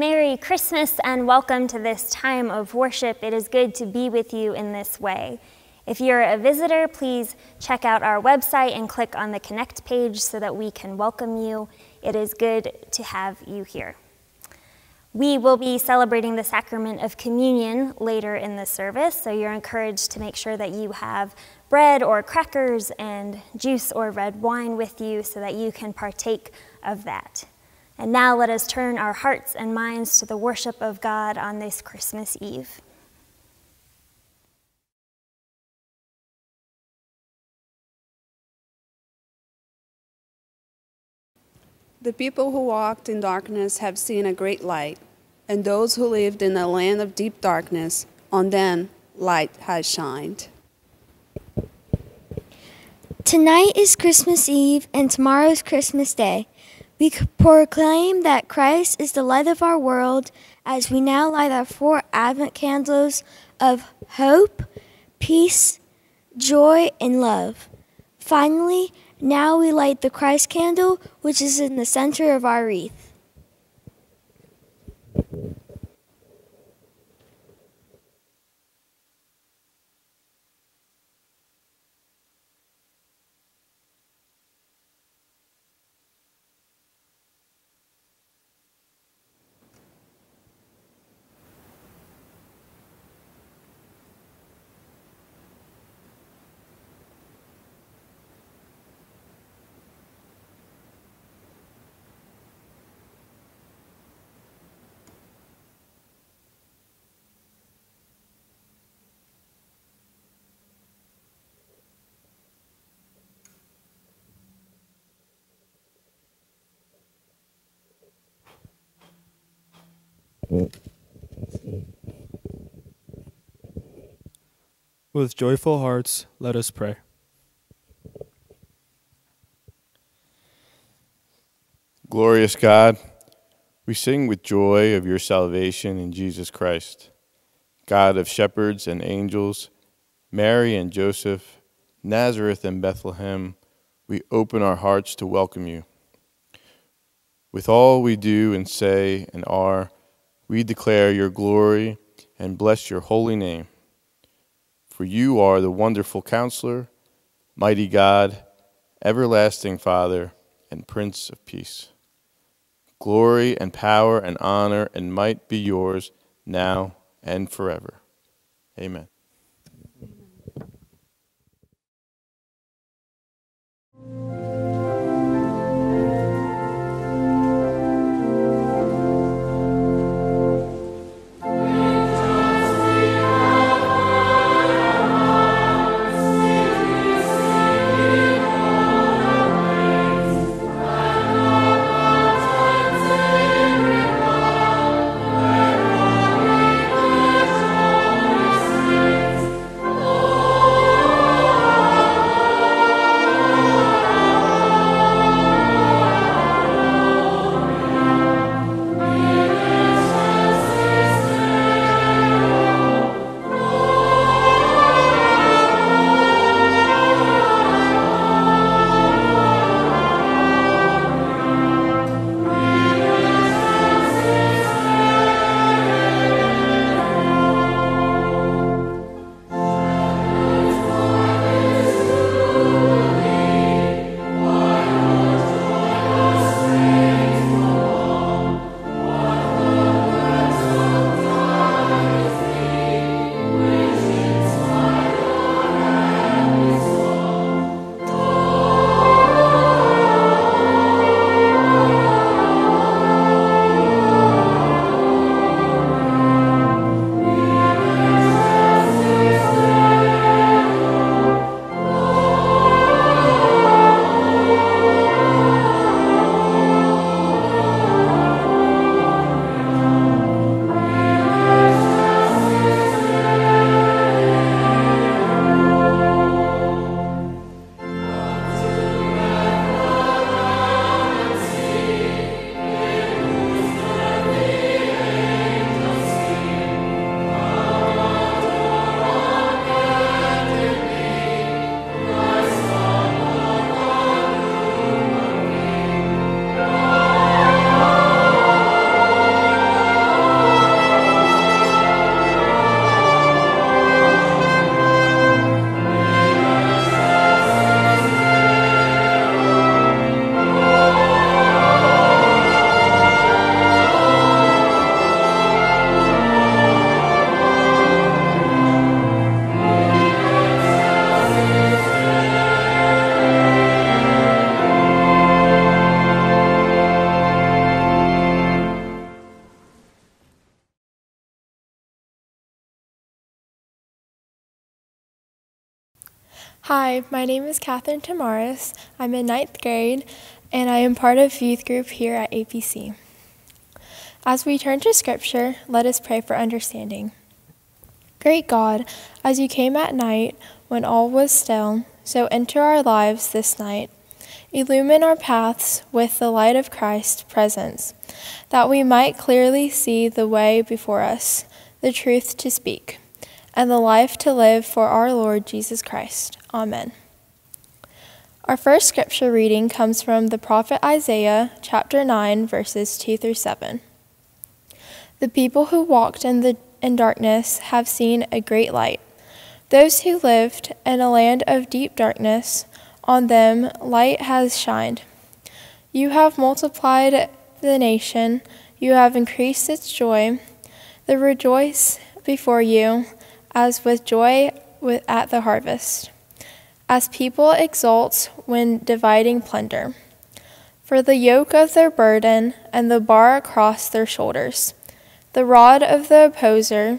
Merry Christmas and welcome to this time of worship. It is good to be with you in this way. If you're a visitor, please check out our website and click on the Connect page so that we can welcome you. It is good to have you here. We will be celebrating the sacrament of communion later in the service, so you're encouraged to make sure that you have bread or crackers and juice or red wine with you so that you can partake of that. And now let us turn our hearts and minds to the worship of God on this Christmas Eve. The people who walked in darkness have seen a great light, and those who lived in a land of deep darkness, on them light has shined. Tonight is Christmas Eve, and tomorrow is Christmas Day. We proclaim that Christ is the light of our world as we now light our four Advent candles of hope, peace, joy, and love. Finally, now we light the Christ candle, which is in the center of our wreath. With joyful hearts, let us pray. Glorious God, we sing with joy of your salvation in Jesus Christ. God of shepherds and angels, Mary and Joseph, Nazareth and Bethlehem, we open our hearts to welcome you. With all we do and say and are, we declare your glory and bless your holy name. For you are the wonderful counselor, mighty God, everlasting Father, and Prince of Peace. Glory and power and honor and might be yours now and forever. Amen. Hi, my name is Catherine Tamaris. I'm in ninth grade, and I am part of youth group here at APC. As we turn to Scripture, let us pray for understanding. Great God, as you came at night when all was still, so enter our lives this night. Illumine our paths with the light of Christ's presence, that we might clearly see the way before us, the truth to speak, and the life to live for our Lord Jesus Christ. Amen. Our first scripture reading comes from the prophet Isaiah, chapter 9, verses 2 through 7. The people who walked in, the, in darkness have seen a great light. Those who lived in a land of deep darkness, on them light has shined. You have multiplied the nation, you have increased its joy. They rejoice before you as with joy at the harvest as people exult when dividing plunder. For the yoke of their burden and the bar across their shoulders, the rod of the opposer,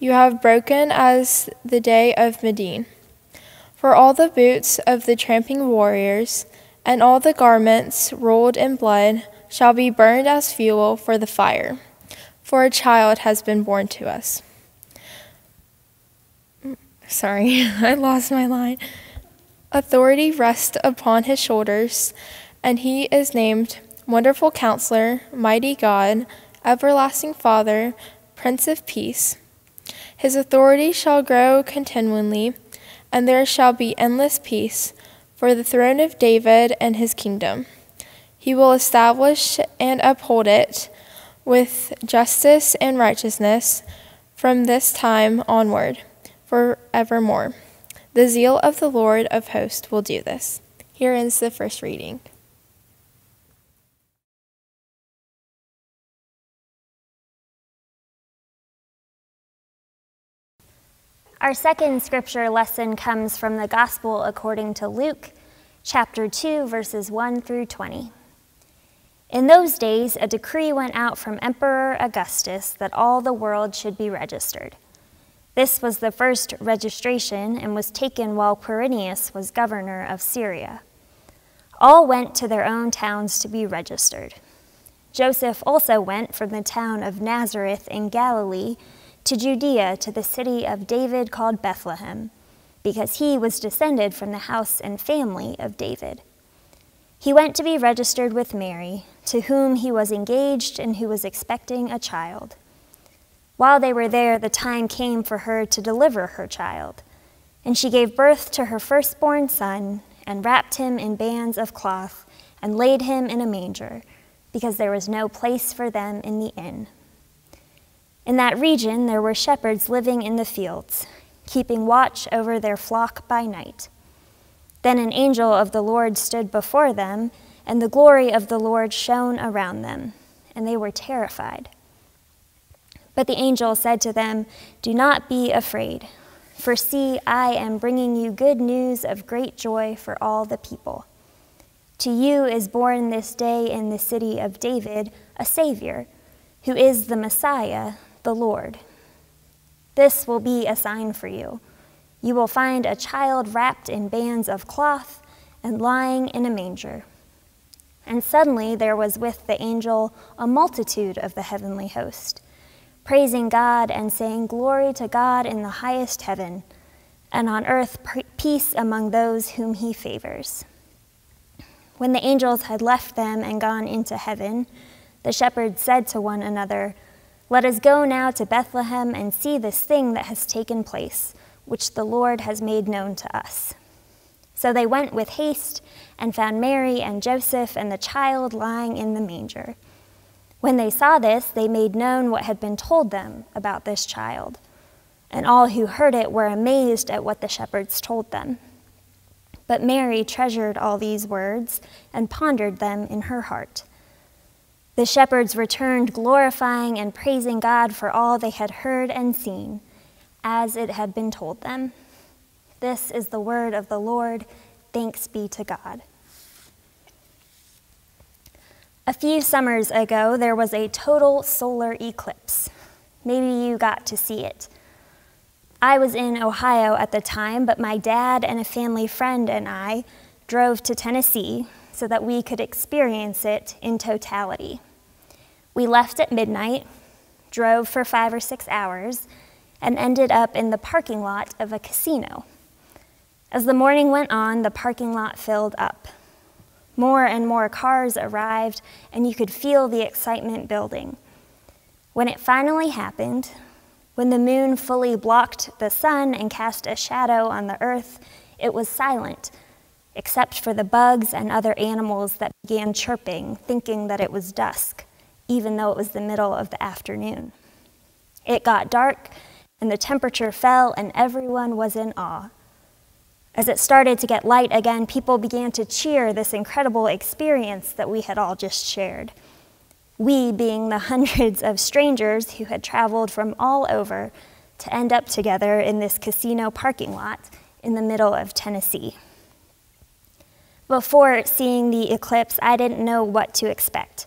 you have broken as the day of Midian. For all the boots of the tramping warriors and all the garments rolled in blood shall be burned as fuel for the fire, for a child has been born to us. Sorry, I lost my line. Authority rests upon his shoulders, and he is named Wonderful Counselor, Mighty God, Everlasting Father, Prince of Peace. His authority shall grow continually, and there shall be endless peace for the throne of David and his kingdom. He will establish and uphold it with justice and righteousness from this time onward, forevermore. The zeal of the Lord of hosts will do this. Here ends the first reading. Our second scripture lesson comes from the Gospel according to Luke, chapter 2, verses 1 through 20. In those days, a decree went out from Emperor Augustus that all the world should be registered. This was the first registration and was taken while Quirinius was governor of Syria. All went to their own towns to be registered. Joseph also went from the town of Nazareth in Galilee to Judea to the city of David called Bethlehem, because he was descended from the house and family of David. He went to be registered with Mary, to whom he was engaged and who was expecting a child. While they were there, the time came for her to deliver her child. And she gave birth to her firstborn son, and wrapped him in bands of cloth, and laid him in a manger, because there was no place for them in the inn. In that region, there were shepherds living in the fields, keeping watch over their flock by night. Then an angel of the Lord stood before them, and the glory of the Lord shone around them, and they were terrified. But the angel said to them, Do not be afraid, for see, I am bringing you good news of great joy for all the people. To you is born this day in the city of David a Savior, who is the Messiah, the Lord. This will be a sign for you. You will find a child wrapped in bands of cloth and lying in a manger. And suddenly there was with the angel a multitude of the heavenly host praising God and saying, Glory to God in the highest heaven, and on earth peace among those whom he favors. When the angels had left them and gone into heaven, the shepherds said to one another, Let us go now to Bethlehem and see this thing that has taken place, which the Lord has made known to us. So they went with haste and found Mary and Joseph and the child lying in the manger. When they saw this, they made known what had been told them about this child. And all who heard it were amazed at what the shepherds told them. But Mary treasured all these words and pondered them in her heart. The shepherds returned, glorifying and praising God for all they had heard and seen, as it had been told them. This is the word of the Lord. Thanks be to God. A few summers ago, there was a total solar eclipse. Maybe you got to see it. I was in Ohio at the time, but my dad and a family friend and I drove to Tennessee so that we could experience it in totality. We left at midnight, drove for five or six hours, and ended up in the parking lot of a casino. As the morning went on, the parking lot filled up. More and more cars arrived, and you could feel the excitement building. When it finally happened, when the moon fully blocked the sun and cast a shadow on the earth, it was silent, except for the bugs and other animals that began chirping, thinking that it was dusk, even though it was the middle of the afternoon. It got dark, and the temperature fell, and everyone was in awe. As it started to get light again, people began to cheer this incredible experience that we had all just shared we being the hundreds of strangers who had traveled from all over to end up together in this casino parking lot in the middle of Tennessee. Before seeing the eclipse, I didn't know what to expect.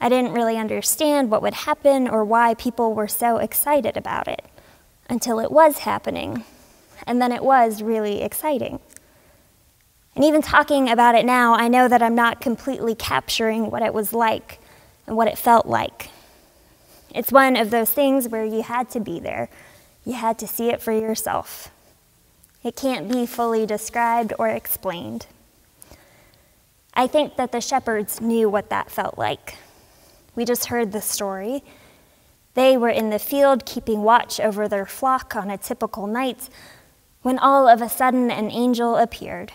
I didn't really understand what would happen or why people were so excited about it until it was happening. And then it was really exciting. And even talking about it now, I know that I'm not completely capturing what it was like and what it felt like. It's one of those things where you had to be there, you had to see it for yourself. It can't be fully described or explained. I think that the shepherds knew what that felt like. We just heard the story. They were in the field keeping watch over their flock on a typical night when all of a sudden an angel appeared.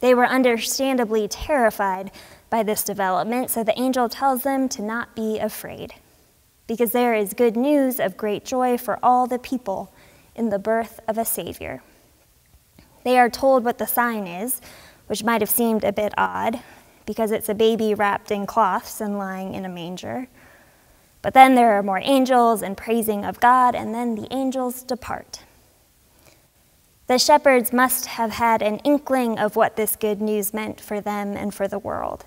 They were understandably terrified by this development, so the angel tells them to not be afraid, because there is good news of great joy for all the people in the birth of a Savior. They are told what the sign is, which might have seemed a bit odd, because it's a baby wrapped in cloths and lying in a manger. But then there are more angels and praising of God, and then the angels depart. The shepherds must have had an inkling of what this good news meant for them and for the world.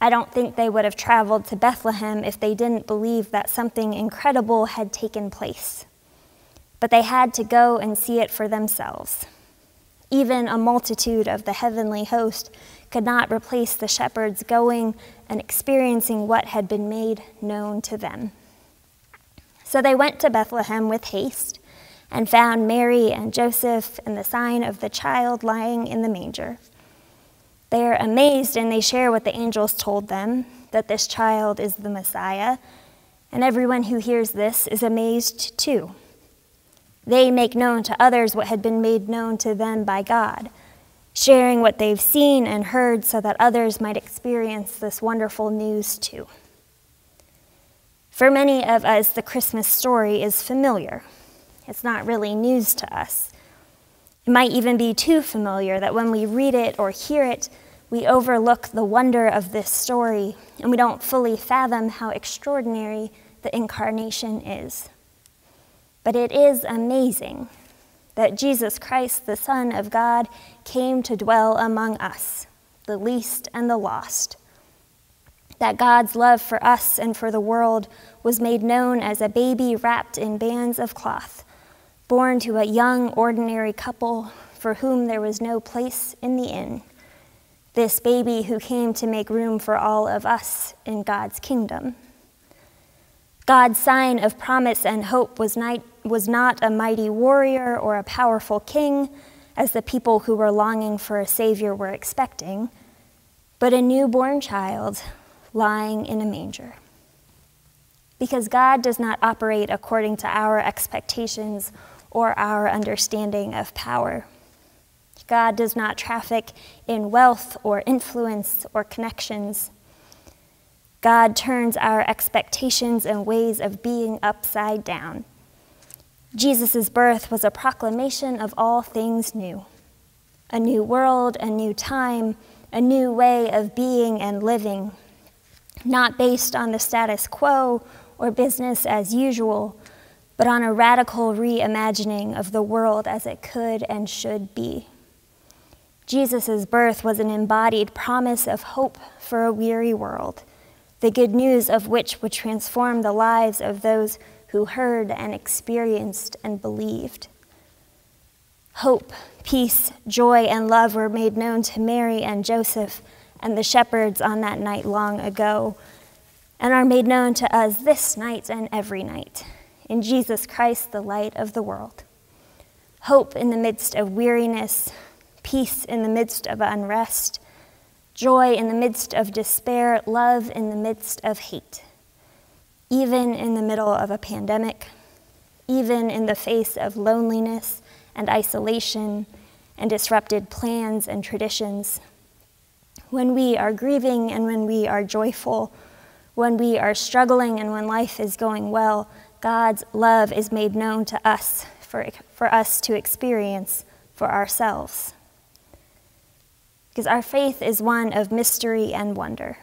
I don't think they would have traveled to Bethlehem if they didn't believe that something incredible had taken place. But they had to go and see it for themselves. Even a multitude of the heavenly host could not replace the shepherds going and experiencing what had been made known to them. So they went to Bethlehem with haste and found Mary and Joseph and the sign of the child lying in the manger. They are amazed and they share what the angels told them that this child is the Messiah, and everyone who hears this is amazed too. They make known to others what had been made known to them by God, sharing what they've seen and heard so that others might experience this wonderful news too. For many of us, the Christmas story is familiar. It's not really news to us. It might even be too familiar that when we read it or hear it, we overlook the wonder of this story and we don't fully fathom how extraordinary the incarnation is. But it is amazing that Jesus Christ, the Son of God, came to dwell among us, the least and the lost. That God's love for us and for the world was made known as a baby wrapped in bands of cloth born to a young, ordinary couple for whom there was no place in the inn. This baby who came to make room for all of us in God's kingdom. God's sign of promise and hope was not, was not a mighty warrior or a powerful king, as the people who were longing for a Savior were expecting, but a newborn child lying in a manger. Because God does not operate according to our expectations or our understanding of power. God does not traffic in wealth or influence or connections. God turns our expectations and ways of being upside down. Jesus' birth was a proclamation of all things new a new world, a new time, a new way of being and living, not based on the status quo or business as usual but on a radical reimagining of the world as it could and should be. Jesus' birth was an embodied promise of hope for a weary world, the good news of which would transform the lives of those who heard and experienced and believed. Hope, peace, joy, and love were made known to Mary and Joseph and the shepherds on that night long ago, and are made known to us this night and every night, in Jesus Christ, the light of the world. Hope in the midst of weariness, peace in the midst of unrest, joy in the midst of despair, love in the midst of hate. Even in the middle of a pandemic, even in the face of loneliness and isolation and disrupted plans and traditions when we are grieving and when we are joyful, when we are struggling and when life is going well, God's love is made known to us for, for us to experience for ourselves. Because our faith is one of mystery and wonder.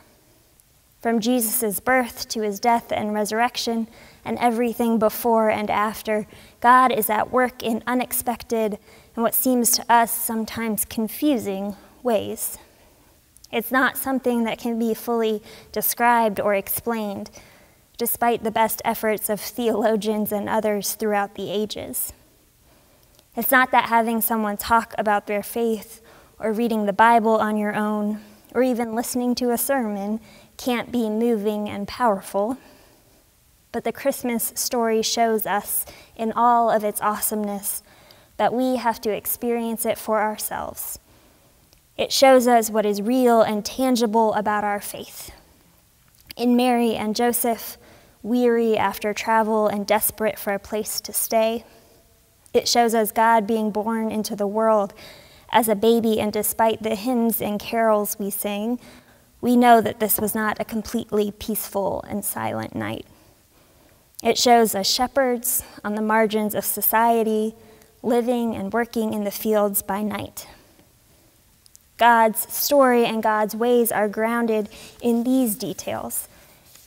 From Jesus' birth to his death and resurrection, and everything before and after, God is at work in unexpected and what seems to us sometimes confusing ways. It's not something that can be fully described or explained, despite the best efforts of theologians and others throughout the ages. It's not that having someone talk about their faith or reading the Bible on your own or even listening to a sermon can't be moving and powerful. But the Christmas story shows us, in all of its awesomeness, that we have to experience it for ourselves it shows us what is real and tangible about our faith. In Mary and Joseph, weary after travel and desperate for a place to stay, it shows us God being born into the world as a baby, and despite the hymns and carols we sing, we know that this was not a completely peaceful and silent night. It shows us shepherds on the margins of society, living and working in the fields by night. God's story and God's ways are grounded in these details,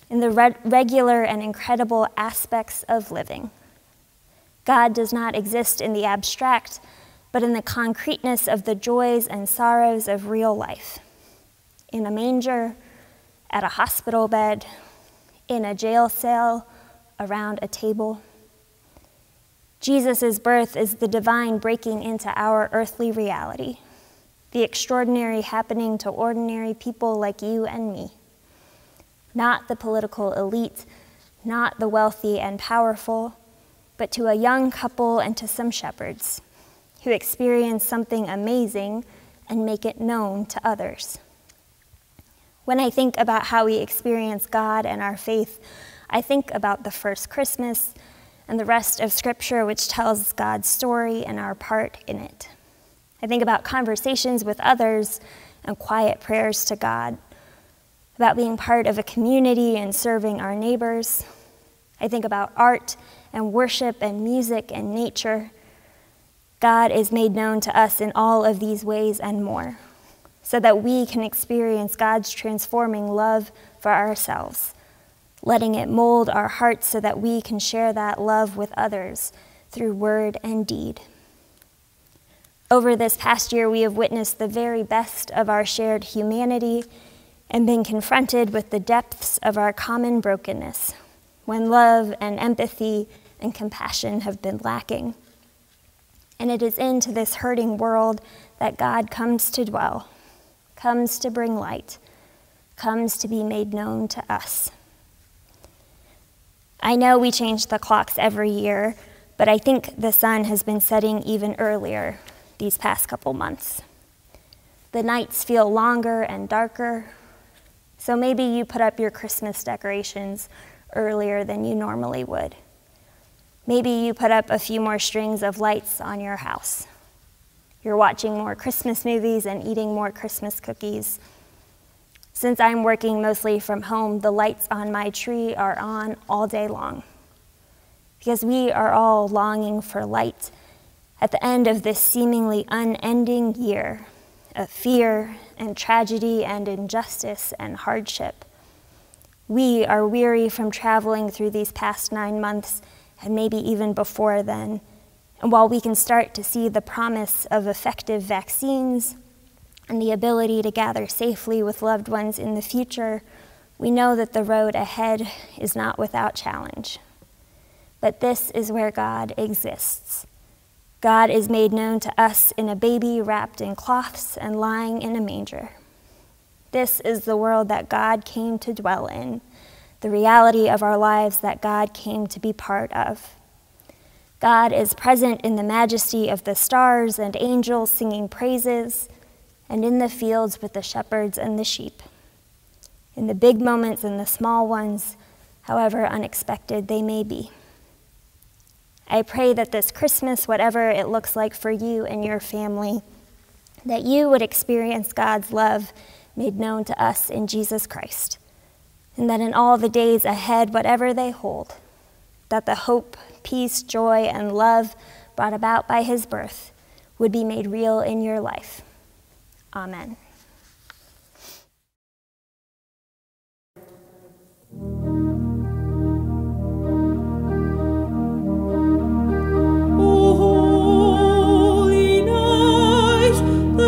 in the re- regular and incredible aspects of living. God does not exist in the abstract, but in the concreteness of the joys and sorrows of real life. In a manger, at a hospital bed, in a jail cell, around a table. Jesus' birth is the divine breaking into our earthly reality the extraordinary happening to ordinary people like you and me. Not the political elite, not the wealthy and powerful, but to a young couple and to some shepherds who experience something amazing and make it known to others. When I think about how we experience God and our faith, I think about the first Christmas and the rest of Scripture, which tells God's story and our part in it. I think about conversations with others and quiet prayers to God, about being part of a community and serving our neighbors. I think about art and worship and music and nature. God is made known to us in all of these ways and more, so that we can experience God's transforming love for ourselves, letting it mold our hearts so that we can share that love with others through word and deed. Over this past year, we have witnessed the very best of our shared humanity and been confronted with the depths of our common brokenness when love and empathy and compassion have been lacking. And it is into this hurting world that God comes to dwell, comes to bring light, comes to be made known to us. I know we change the clocks every year, but I think the sun has been setting even earlier these past couple months. The nights feel longer and darker, so maybe you put up your Christmas decorations earlier than you normally would. Maybe you put up a few more strings of lights on your house. You're watching more Christmas movies and eating more Christmas cookies. Since I'm working mostly from home, the lights on my tree are on all day long. Because we are all longing for light at the end of this seemingly unending year of fear and tragedy and injustice and hardship. We are weary from traveling through these past nine months and maybe even before then. And while we can start to see the promise of effective vaccines and the ability to gather safely with loved ones in the future, we know that the road ahead is not without challenge. but this is where God exists. God is made known to us in a baby wrapped in cloths and lying in a manger. This is the world that God came to dwell in, the reality of our lives that God came to be part of. God is present in the majesty of the stars and angels singing praises, and in the fields with the shepherds and the sheep. In the big moments and the small ones, however unexpected they may be. I pray that this Christmas, whatever it looks like for you and your family, that you would experience God's love made known to us in Jesus Christ, and that in all the days ahead, whatever they hold, that the hope, peace, joy, and love brought about by his birth would be made real in your life. Amen.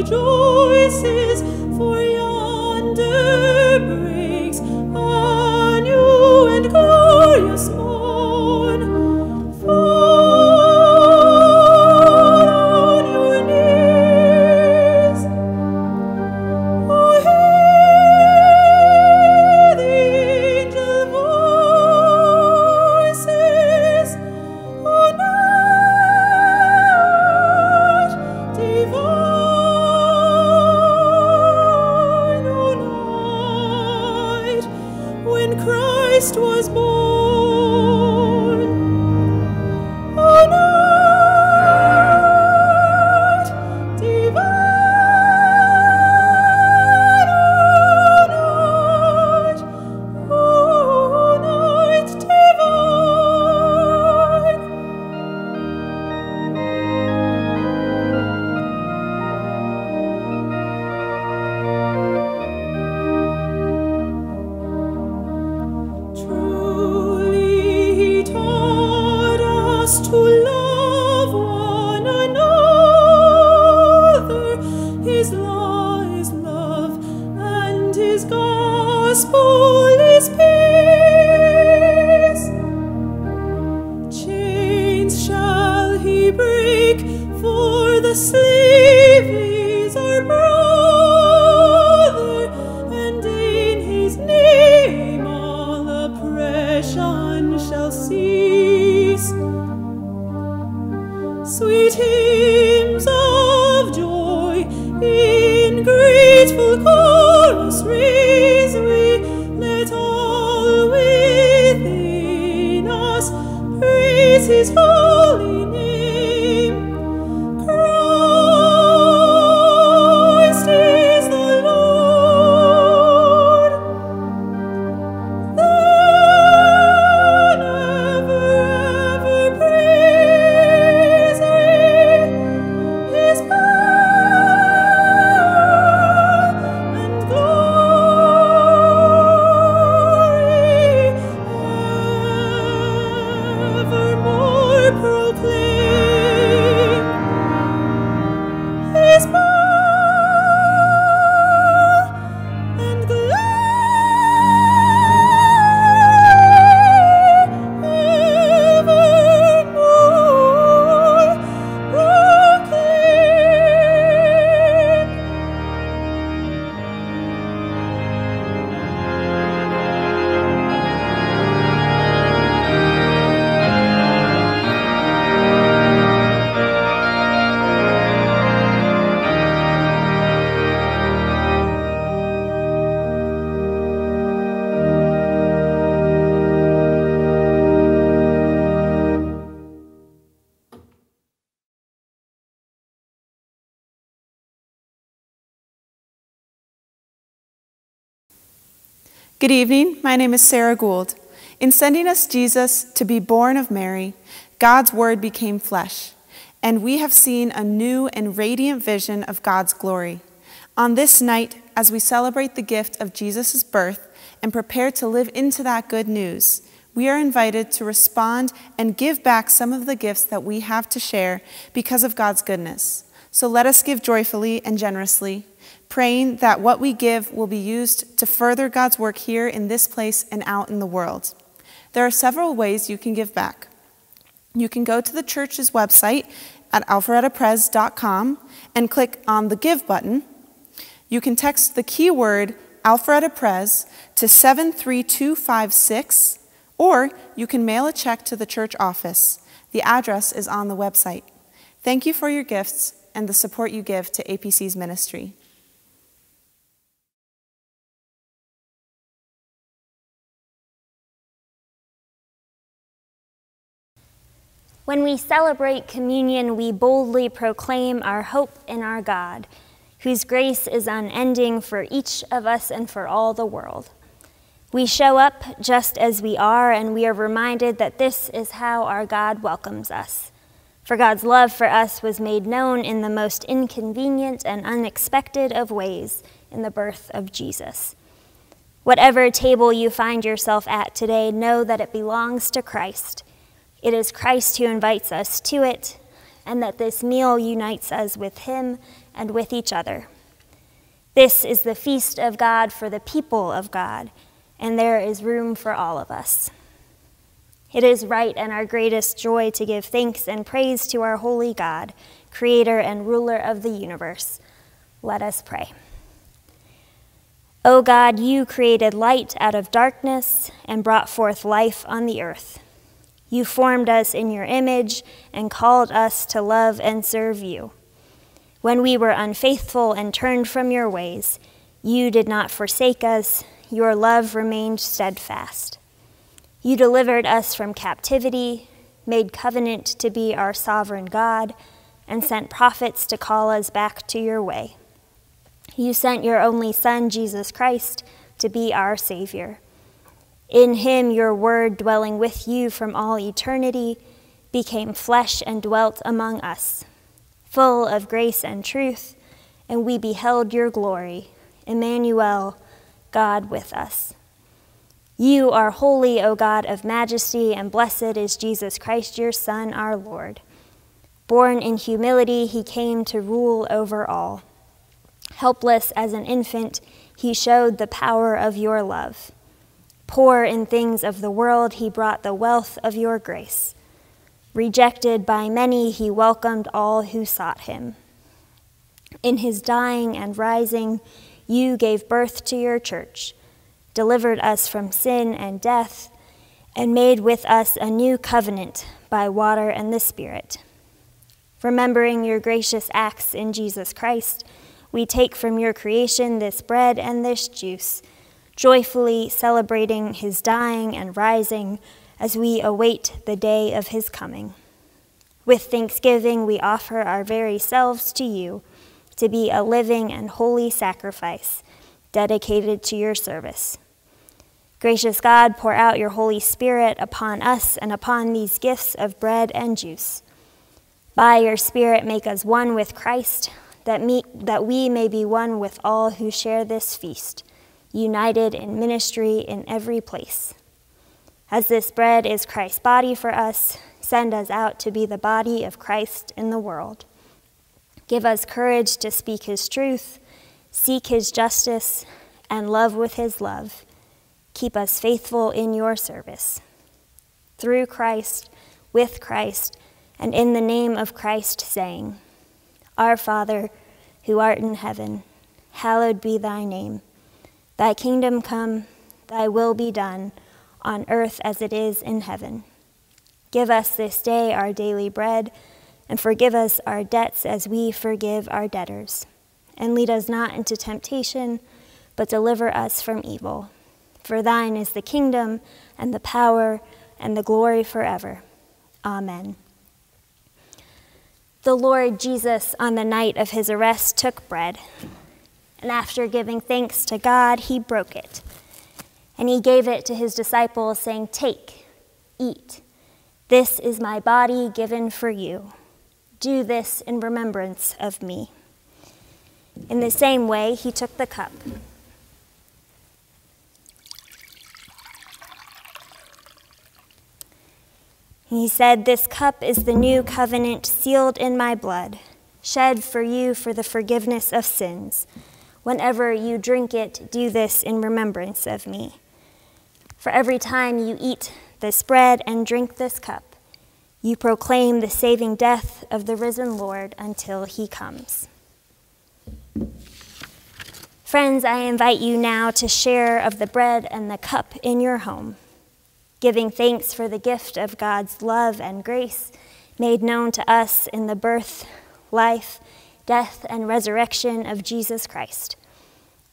proclaim. Good evening. My name is Sarah Gould. In sending us Jesus to be born of Mary, God's Word became flesh, and we have seen a new and radiant vision of God's glory. On this night, as we celebrate the gift of Jesus' birth and prepare to live into that good news, we are invited to respond and give back some of the gifts that we have to share because of God's goodness. So let us give joyfully and generously, praying that what we give will be used to further God's work here in this place and out in the world. There are several ways you can give back. You can go to the church's website at alpharettapres.com and click on the Give button. You can text the keyword Alpharetta Prez to 73256 or you can mail a check to the church office. The address is on the website. Thank you for your gifts and the support you give to APC's ministry. When we celebrate communion, we boldly proclaim our hope in our God, whose grace is unending for each of us and for all the world. We show up just as we are, and we are reminded that this is how our God welcomes us. For God's love for us was made known in the most inconvenient and unexpected of ways in the birth of Jesus. Whatever table you find yourself at today, know that it belongs to Christ. It is Christ who invites us to it, and that this meal unites us with Him and with each other. This is the feast of God for the people of God, and there is room for all of us. It is right and our greatest joy to give thanks and praise to our holy God, creator and ruler of the universe. Let us pray. O God, you created light out of darkness and brought forth life on the earth. You formed us in your image and called us to love and serve you. When we were unfaithful and turned from your ways, you did not forsake us, your love remained steadfast. You delivered us from captivity, made covenant to be our sovereign God, and sent prophets to call us back to your way. You sent your only Son, Jesus Christ, to be our Savior. In him, your word, dwelling with you from all eternity, became flesh and dwelt among us, full of grace and truth, and we beheld your glory, Emmanuel, God with us. You are holy, O God of majesty, and blessed is Jesus Christ, your Son, our Lord. Born in humility, he came to rule over all. Helpless as an infant, he showed the power of your love. Poor in things of the world, he brought the wealth of your grace. Rejected by many, he welcomed all who sought him. In his dying and rising, you gave birth to your church delivered us from sin and death, and made with us a new covenant by water and the Spirit. Remembering your gracious acts in Jesus Christ, we take from your creation this bread and this juice, joyfully celebrating his dying and rising as we await the day of his coming. With thanksgiving, we offer our very selves to you to be a living and holy sacrifice dedicated to your service. Gracious God, pour out your Holy Spirit upon us and upon these gifts of bread and juice. By your Spirit, make us one with Christ, that, that we may be one with all who share this feast, united in ministry in every place. As this bread is Christ's body for us, send us out to be the body of Christ in the world. Give us courage to speak his truth, seek his justice, and love with his love Keep us faithful in your service. Through Christ, with Christ, and in the name of Christ, saying, Our Father, who art in heaven, hallowed be thy name. Thy kingdom come, thy will be done, on earth as it is in heaven. Give us this day our daily bread, and forgive us our debts as we forgive our debtors. And lead us not into temptation, but deliver us from evil. For thine is the kingdom and the power and the glory forever. Amen. The Lord Jesus, on the night of his arrest, took bread, and after giving thanks to God, he broke it. And he gave it to his disciples, saying, Take, eat. This is my body given for you. Do this in remembrance of me. In the same way, he took the cup. He said, This cup is the new covenant sealed in my blood, shed for you for the forgiveness of sins. Whenever you drink it, do this in remembrance of me. For every time you eat this bread and drink this cup, you proclaim the saving death of the risen Lord until he comes. Friends, I invite you now to share of the bread and the cup in your home, giving thanks for the gift of God's love and grace made known to us in the birth, life, death, and resurrection of Jesus Christ.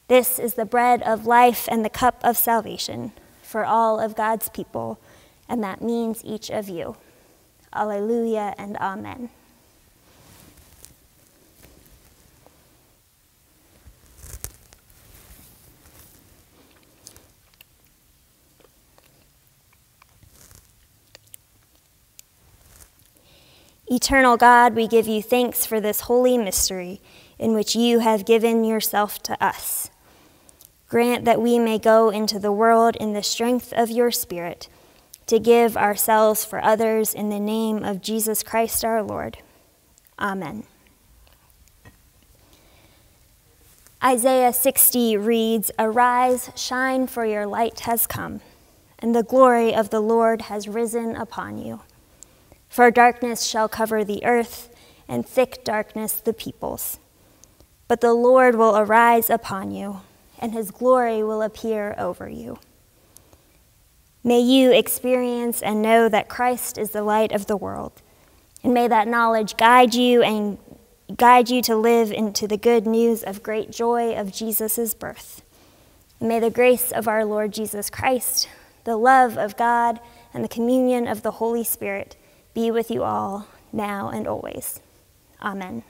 This is the bread of life and the cup of salvation for all of God's people, and that means each of you. Alleluia and Amen. Eternal God, we give you thanks for this holy mystery in which you have given yourself to us. Grant that we may go into the world in the strength of your Spirit to give ourselves for others in the name of Jesus Christ our Lord. Amen. Isaiah 60 reads Arise, shine, for your light has come, and the glory of the Lord has risen upon you. For darkness shall cover the earth, and thick darkness the peoples. But the Lord will arise upon you and his glory will appear over you. May you experience and know that Christ is the light of the world, and may that knowledge guide you and guide you to live into the good news of great joy of Jesus' birth. May the grace of our Lord Jesus Christ, the love of God, and the communion of the Holy Spirit be with you all now and always. Amen.